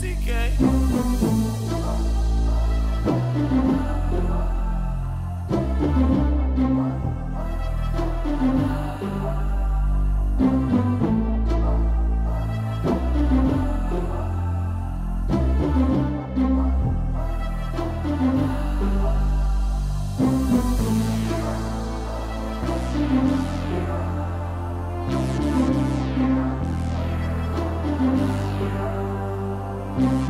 CK.